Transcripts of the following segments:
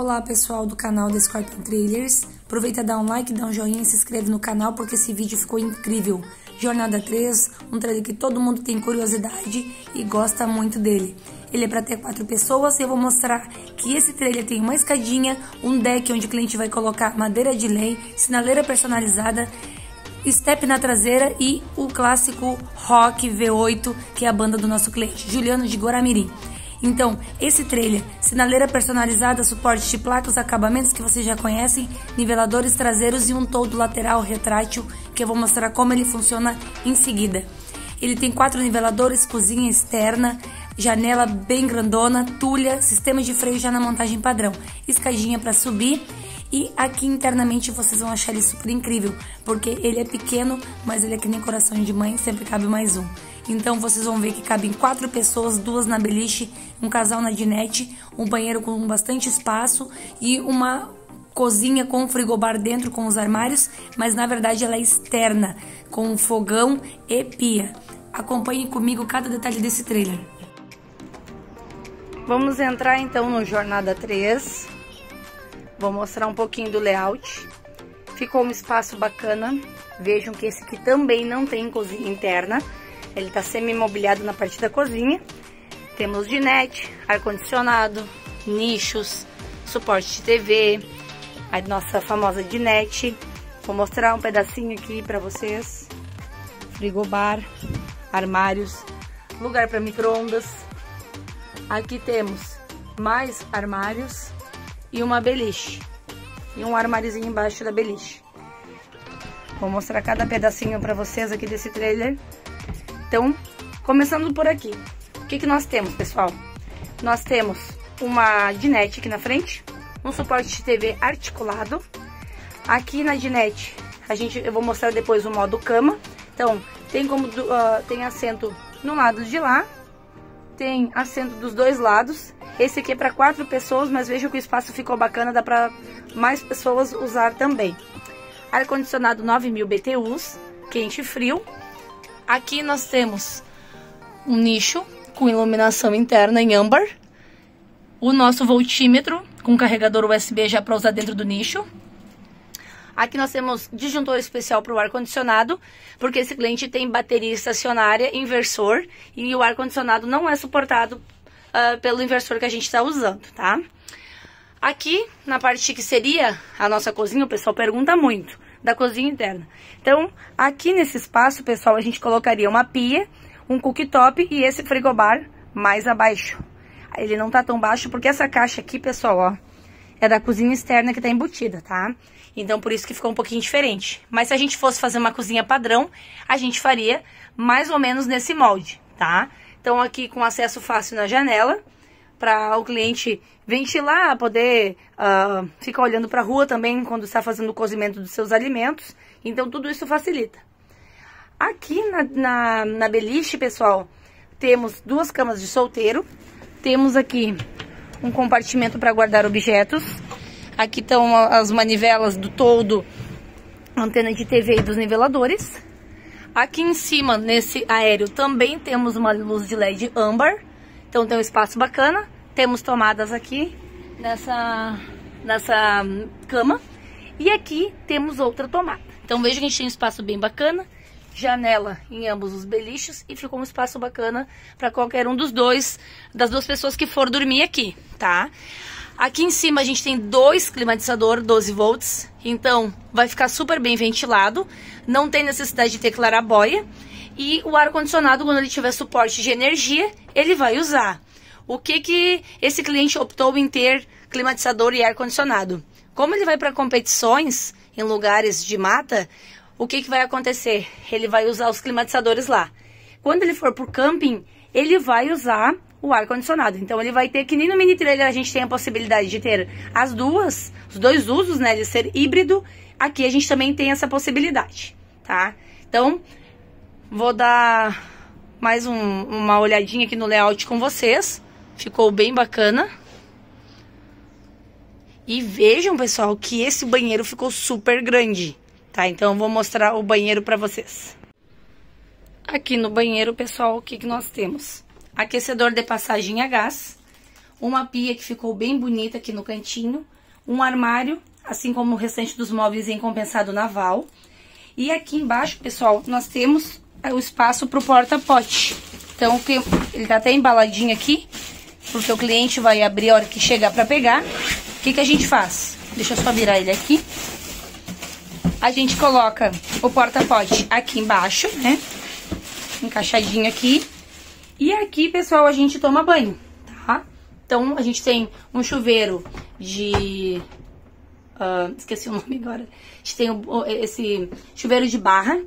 Olá pessoal do canal da Scorpion Trailers, aproveita dar um like, dá um joinha e se inscreve no canal porque esse vídeo ficou incrível. Jornada 3, um trailer que todo mundo tem curiosidade e gosta muito dele. Ele é para ter quatro pessoas e eu vou mostrar que esse trailer tem uma escadinha, um deck onde o cliente vai colocar madeira de lei, sinaleira personalizada, step na traseira e o clássico Rock V8, que é a banda do nosso cliente, Juliano de Guaramirim. Então, esse trailer, sinaleira personalizada, suporte de placas, acabamentos que vocês já conhecem, niveladores traseiros e um todo lateral retrátil, que eu vou mostrar como ele funciona em seguida. Ele tem quatro niveladores, cozinha externa, janela bem grandona, tulha, sistema de freio já na montagem padrão, escadinha para subir e aqui internamente vocês vão achar ele super incrível, porque ele é pequeno, mas ele é que nem coração de mãe, sempre cabe mais um. Então vocês vão ver que cabem quatro pessoas, duas na beliche, um casal na dinette, um banheiro com bastante espaço e uma cozinha com frigobar dentro com os armários, mas na verdade ela é externa, com fogão e pia. Acompanhe comigo cada detalhe desse trailer. Vamos entrar então no Jornada 3. Vou mostrar um pouquinho do layout. Ficou um espaço bacana. Vejam que esse aqui também não tem cozinha interna. Ele tá semi-imobiliado na parte da cozinha. Temos dinette, ar-condicionado, nichos, suporte de TV, a nossa famosa dinette. Vou mostrar um pedacinho aqui pra vocês. Frigobar, armários, lugar para micro-ondas. Aqui temos mais armários e uma beliche. E um armáriozinho embaixo da beliche. Vou mostrar cada pedacinho para vocês aqui desse trailer. Então, começando por aqui. O que, que nós temos, pessoal? Nós temos uma dinette aqui na frente, um suporte de TV articulado. Aqui na dinette, a gente, eu vou mostrar depois o modo cama. Então, tem como uh, tem assento no lado de lá, tem assento dos dois lados. Esse aqui é para quatro pessoas, mas vejam que o espaço ficou bacana, dá para mais pessoas usar também. Ar-condicionado 9000 BTUs, quente e frio. Aqui nós temos um nicho com iluminação interna em âmbar. O nosso voltímetro com carregador USB já para usar dentro do nicho. Aqui nós temos disjuntor especial para o ar-condicionado, porque esse cliente tem bateria estacionária, inversor, e o ar-condicionado não é suportado uh, pelo inversor que a gente está usando, tá? Aqui, na parte que seria a nossa cozinha, o pessoal pergunta muito, da cozinha interna. Então, aqui nesse espaço, pessoal, a gente colocaria uma pia, um cooktop e esse frigobar mais abaixo. Ele não tá tão baixo porque essa caixa aqui, pessoal, ó, é da cozinha externa que tá embutida, tá? Então, por isso que ficou um pouquinho diferente. Mas se a gente fosse fazer uma cozinha padrão, a gente faria mais ou menos nesse molde, tá? Então, aqui com acesso fácil na janela, para o cliente ventilar, poder uh, ficar olhando para a rua também quando está fazendo o cozimento dos seus alimentos. Então, tudo isso facilita. Aqui na, na, na beliche, pessoal, temos duas camas de solteiro. Temos aqui um compartimento para guardar objetos. Aqui estão as manivelas do todo, antena de TV e dos niveladores. Aqui em cima, nesse aéreo, também temos uma luz de LED âmbar. Então tem um espaço bacana. Temos tomadas aqui nessa, nessa cama. E aqui temos outra tomada. Então veja que a gente tem um espaço bem bacana. Janela em ambos os beliches e ficou um espaço bacana para qualquer um dos dois, das duas pessoas que for dormir aqui, tá? Aqui em cima a gente tem dois climatizador 12 volts, então vai ficar super bem ventilado, não tem necessidade de ter clarabóia. E o ar-condicionado, quando ele tiver suporte de energia, ele vai usar. O que que esse cliente optou em ter climatizador e ar-condicionado? Como ele vai para competições em lugares de mata, o que que vai acontecer? Ele vai usar os climatizadores lá. Quando ele for por camping, ele vai usar o ar-condicionado. Então ele vai ter, que nem no mini trailer a gente tem a possibilidade de ter as duas, os dois usos, né, de ser híbrido, aqui a gente também tem essa possibilidade, tá? Então, vou dar mais um, uma olhadinha aqui no layout com vocês, ficou bem bacana. E vejam, pessoal, que esse banheiro ficou super grande, tá? Então, vou mostrar o banheiro pra vocês. Aqui no banheiro, pessoal, o que, que nós temos? aquecedor de passagem a gás, uma pia que ficou bem bonita aqui no cantinho, um armário, assim como o restante dos móveis em compensado naval. E aqui embaixo, pessoal, nós temos o espaço para o porta-pote. Então, ele tá até embaladinho aqui, porque o cliente vai abrir a hora que chegar para pegar. O que, que a gente faz? Deixa eu só virar ele aqui. A gente coloca o porta-pote aqui embaixo, né? Encaixadinho aqui. E aqui, pessoal, a gente toma banho, tá? Então, a gente tem um chuveiro de... Uh, esqueci o nome agora. A gente tem esse chuveiro de barra,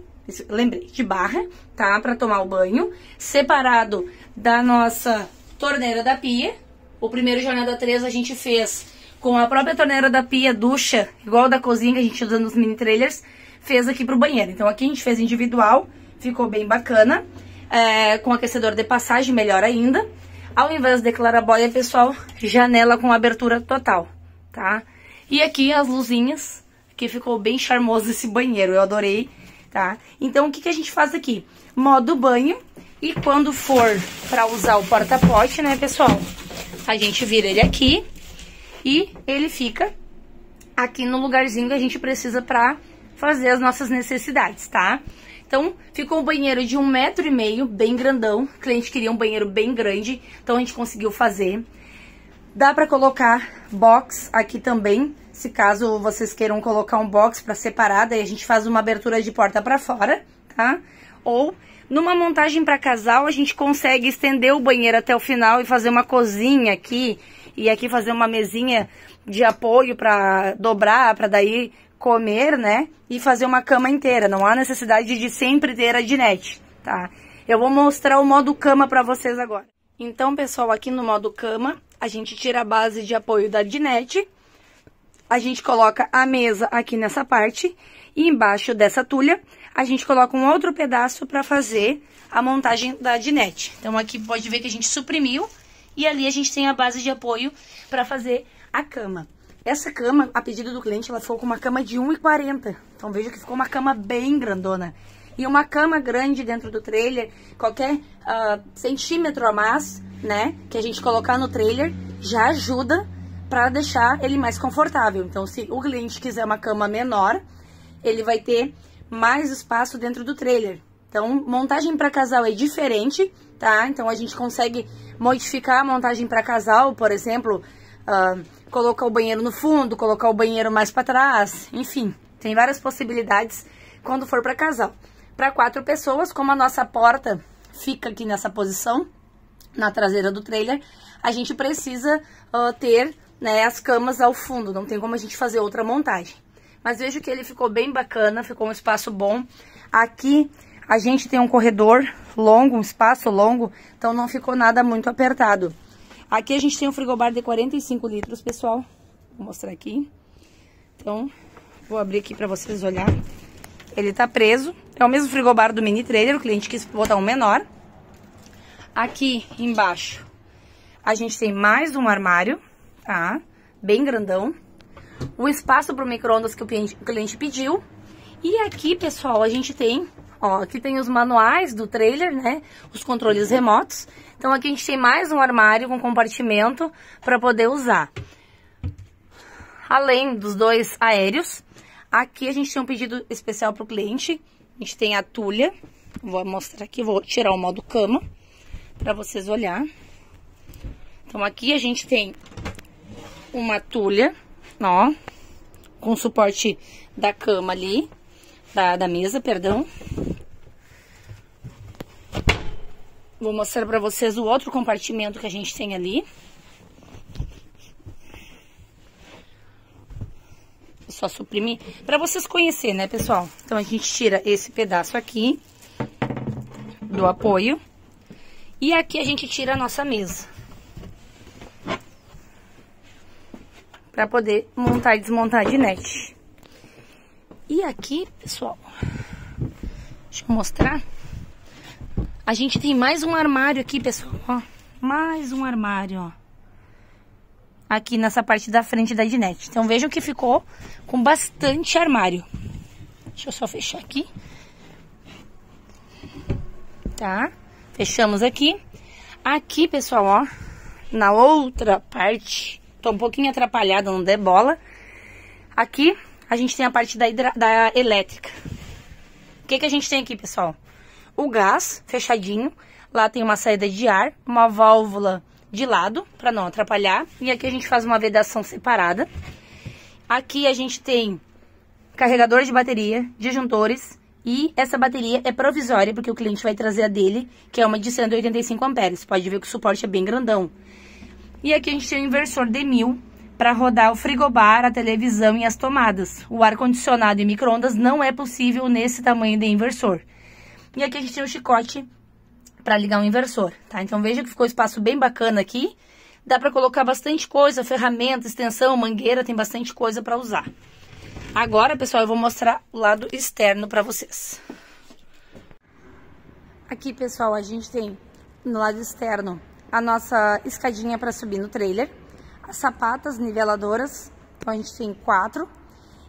lembrei, de barra, tá? Pra tomar o banho. Separado da nossa torneira da pia. O primeiro Jornada 3 a gente fez com a própria torneira da pia, ducha, igual da cozinha que a gente usa nos mini trailers, fez aqui pro banheiro. Então aqui a gente fez individual, ficou bem bacana. É, com aquecedor de passagem, melhor ainda. Ao invés de clarabóia, pessoal, janela com abertura total, tá? E aqui as luzinhas, que ficou bem charmoso esse banheiro, eu adorei, tá? Então, o que, que a gente faz aqui? Modo banho, e quando for para usar o porta-pote, né, pessoal? A gente vira ele aqui e ele fica aqui no lugarzinho que a gente precisa para fazer as nossas necessidades, tá? Então, ficou um banheiro de um metro e meio, bem grandão. O cliente queria um banheiro bem grande, então a gente conseguiu fazer. Dá para colocar box aqui também, se caso vocês queiram colocar um box para separar, daí a gente faz uma abertura de porta para fora, tá? Ou numa montagem para casal, a gente consegue estender o banheiro até o final e fazer uma cozinha aqui e aqui fazer uma mesinha de apoio para dobrar, para daí comer, né? E fazer uma cama inteira. Não há necessidade de sempre ter a dinette, tá? Eu vou mostrar o modo cama para vocês agora. Então, pessoal, aqui no modo cama, a gente tira a base de apoio da dinette. A gente coloca a mesa aqui nessa parte e embaixo dessa tulha a gente coloca um outro pedaço para fazer a montagem da dinette. Então aqui pode ver que a gente suprimiu e ali a gente tem a base de apoio para fazer a cama. Essa cama, a pedido do cliente, ela ficou com uma cama de 1,40. Então veja que ficou uma cama bem grandona. E uma cama grande dentro do trailer, qualquer uh, centímetro a mais, né, que a gente colocar no trailer, já ajuda para deixar ele mais confortável. Então, se o cliente quiser uma cama menor, ele vai ter mais espaço dentro do trailer. Então, montagem para casal é diferente, tá? Então, a gente consegue modificar a montagem para casal, por exemplo, uh, colocar o banheiro no fundo, colocar o banheiro mais para trás, enfim, tem várias possibilidades quando for para casal. Para quatro pessoas, como a nossa porta fica aqui nessa posição, na traseira do trailer, a gente precisa uh, ter né, as camas ao fundo, não tem como a gente fazer outra montagem. Mas vejo que ele ficou bem bacana, ficou um espaço bom. Aqui a gente tem um corredor longo, um espaço longo, então não ficou nada muito apertado. Aqui a gente tem um frigobar de 45 litros, pessoal. Vou mostrar aqui. Então, vou abrir aqui para vocês olharem. Ele tá preso. É o mesmo frigobar do mini trailer, o cliente quis botar um menor. Aqui embaixo a gente tem mais um armário, tá? Bem grandão o espaço para o micro-ondas que o cliente pediu. E aqui, pessoal, a gente tem, ó, aqui tem os manuais do trailer, né? Os controles remotos. Então aqui a gente tem mais um armário com compartimento para poder usar. Além dos dois aéreos, aqui a gente tem um pedido especial para o cliente. A gente tem a tulha, vou mostrar aqui, vou tirar o modo cama para vocês olhar. Então aqui a gente tem uma tulha ó, com suporte da cama ali, da, da mesa, perdão. Vou mostrar pra vocês o outro compartimento que a gente tem ali. Só suprimir, pra vocês conhecerem, né, pessoal? Então, a gente tira esse pedaço aqui do apoio. E aqui a gente tira a nossa mesa. Para poder montar e desmontar a dinette. E aqui, pessoal, deixa eu mostrar. A gente tem mais um armário aqui, pessoal, ó. Mais um armário, ó. Aqui nessa parte da frente da dinette. Então vejam que ficou com bastante armário. Deixa eu só fechar aqui. Tá? Fechamos aqui. Aqui, pessoal, ó. na outra parte. Tô um pouquinho atrapalhada, não der bola. Aqui a gente tem a parte da, da elétrica. O que, que a gente tem aqui, pessoal? O gás fechadinho. Lá tem uma saída de ar, uma válvula de lado, para não atrapalhar. E aqui a gente faz uma vedação separada. Aqui a gente tem carregador de bateria, disjuntores. E essa bateria é provisória, porque o cliente vai trazer a dele, que é uma de 185 amperes. Pode ver que o suporte é bem grandão. E aqui a gente tem um inversor de 1000 para rodar o frigobar, a televisão e as tomadas. O ar-condicionado e micro-ondas não é possível nesse tamanho de inversor. E aqui a gente tem o chicote para ligar o inversor, tá? Então veja que ficou espaço bem bacana aqui. Dá para colocar bastante coisa, ferramenta, extensão, mangueira, tem bastante coisa para usar. Agora, pessoal, eu vou mostrar o lado externo para vocês. Aqui, pessoal, a gente tem no lado externo a nossa escadinha para subir no trailer sapatas niveladoras, então a gente tem quatro.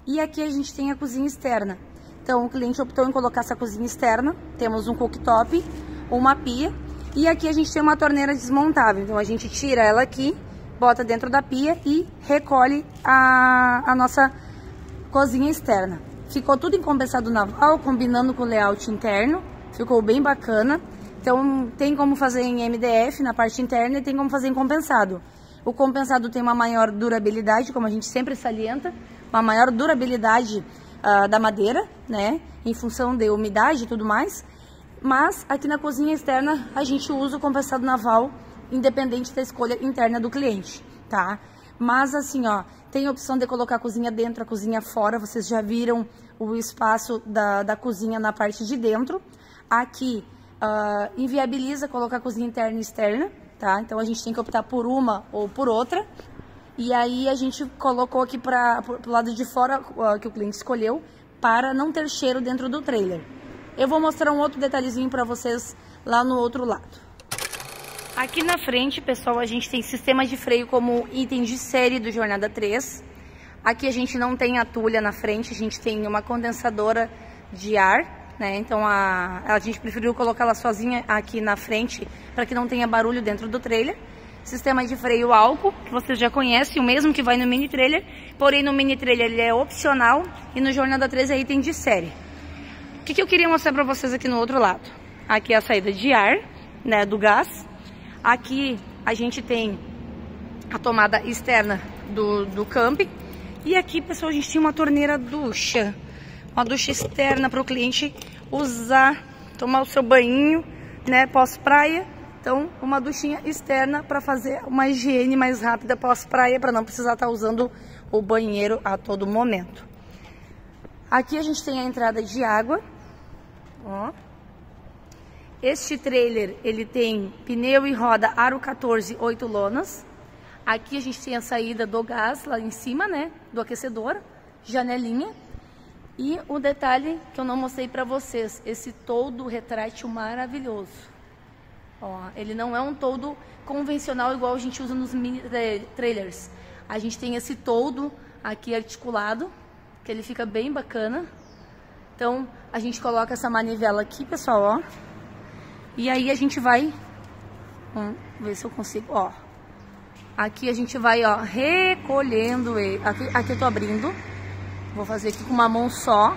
E aqui a gente tem a cozinha externa. Então o cliente optou em colocar essa cozinha externa. Temos um cooktop, uma pia e aqui a gente tem uma torneira desmontável. Então a gente tira ela aqui, bota dentro da pia e recolhe a, a nossa cozinha externa. Ficou tudo em compensado naval, combinando com o layout interno. Ficou bem bacana. Então tem como fazer em MDF na parte interna e tem como fazer em compensado. O compensado tem uma maior durabilidade, como a gente sempre salienta, uma maior durabilidade uh, da madeira, né? Em função de umidade e tudo mais. Mas aqui na cozinha externa a gente usa o compensado naval, independente da escolha interna do cliente, tá? Mas assim, ó, tem a opção de colocar a cozinha dentro, a cozinha fora. Vocês já viram o espaço da, da cozinha na parte de dentro. Aqui uh, inviabiliza colocar cozinha interna e externa, tá? Então a gente tem que optar por uma ou por outra. E aí a gente colocou aqui para o lado de fora uh, que o cliente escolheu para não ter cheiro dentro do trailer. Eu vou mostrar um outro detalhezinho para vocês lá no outro lado. Aqui na frente, pessoal, a gente tem sistema de freio como item de série do Jornada 3. Aqui a gente não tem a tulha na frente, a gente tem uma condensadora de ar né? Então a, a gente preferiu colocar ela sozinha aqui na frente para que não tenha barulho dentro do trailer. Sistema de freio álcool, que vocês já conhecem, o mesmo que vai no mini trailer, porém no mini trailer ele é opcional e no Jornada 3 é item de série. O que, que eu queria mostrar para vocês aqui no outro lado? Aqui é a saída de ar, né, do gás. Aqui a gente tem a tomada externa do, do camping. E aqui, pessoal, a gente tem uma torneira ducha uma ducha externa para o cliente usar, tomar o seu banho, né, pós-praia. Então, uma duchinha externa para fazer uma higiene mais rápida pós-praia, para não precisar estar tá usando o banheiro a todo momento. Aqui a gente tem a entrada de água, ó. Este trailer, ele tem pneu e roda aro 14, 8 lonas. Aqui a gente tem a saída do gás lá em cima, né, do aquecedor, janelinha. E o detalhe que eu não mostrei para vocês, esse toldo retrátil maravilhoso. Ó, ele não é um toldo convencional igual a gente usa nos mini trailers. A gente tem esse toldo aqui articulado, que ele fica bem bacana. Então, a gente coloca essa manivela aqui, pessoal, ó. E aí a gente vai... Vamos ver se eu consigo, ó. Aqui a gente vai, ó, recolhendo ele. Aqui, aqui eu tô abrindo. Vou fazer aqui com uma mão só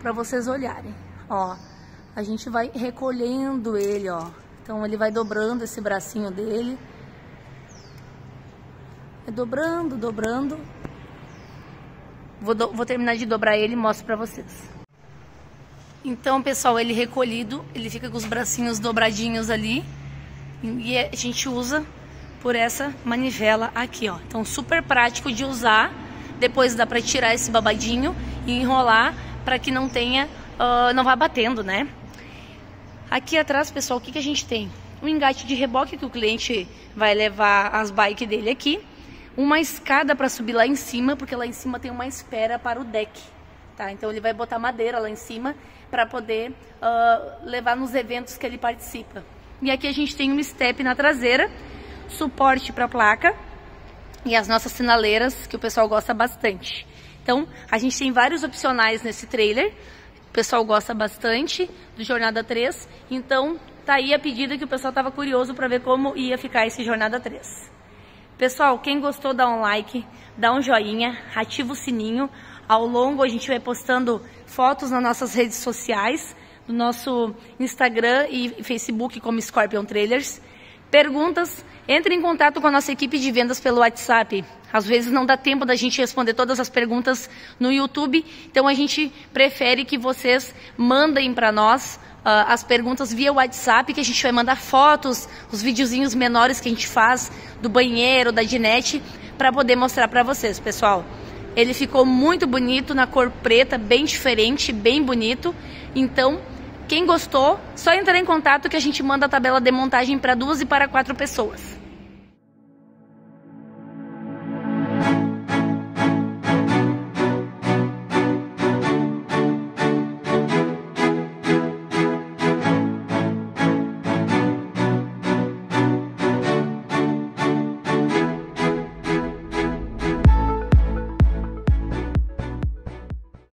para vocês olharem. Ó, a gente vai recolhendo ele, ó. Então ele vai dobrando esse bracinho dele. É dobrando, dobrando. Vou, do, vou terminar de dobrar ele e mostro pra vocês. Então, pessoal, ele recolhido, ele fica com os bracinhos dobradinhos ali. E a gente usa por essa manivela aqui, ó. Então, super prático de usar depois dá para tirar esse babadinho e enrolar para que não tenha, uh, não vá batendo, né? Aqui atrás, pessoal, o que, que a gente tem? Um engate de reboque que o cliente vai levar as bikes dele aqui. Uma escada para subir lá em cima, porque lá em cima tem uma espera para o deck. Tá? Então ele vai botar madeira lá em cima para poder uh, levar nos eventos que ele participa. E aqui a gente tem um step na traseira, suporte para placa, e as nossas sinaleiras, que o pessoal gosta bastante. Então, a gente tem vários opcionais nesse trailer, o pessoal gosta bastante do Jornada 3, então Tá aí a pedida que o pessoal tava curioso para ver como ia ficar esse Jornada 3. Pessoal, quem gostou dá um like, dá um joinha, ativa o sininho. Ao longo a gente vai postando fotos nas nossas redes sociais, no nosso Instagram e Facebook como Scorpion Trailers. Perguntas, entre em contato com a nossa equipe de vendas pelo WhatsApp. Às vezes não dá tempo da gente responder todas as perguntas no YouTube, então a gente prefere que vocês mandem para nós uh, as perguntas via WhatsApp, que a gente vai mandar fotos, os videozinhos menores que a gente faz do banheiro, da dinete, para poder mostrar para vocês, pessoal. Ele ficou muito bonito na cor preta, bem diferente, bem bonito. Então, quem gostou, só entrar em contato que a gente manda a tabela de montagem para duas e para quatro pessoas.